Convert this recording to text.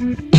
Mm-hmm.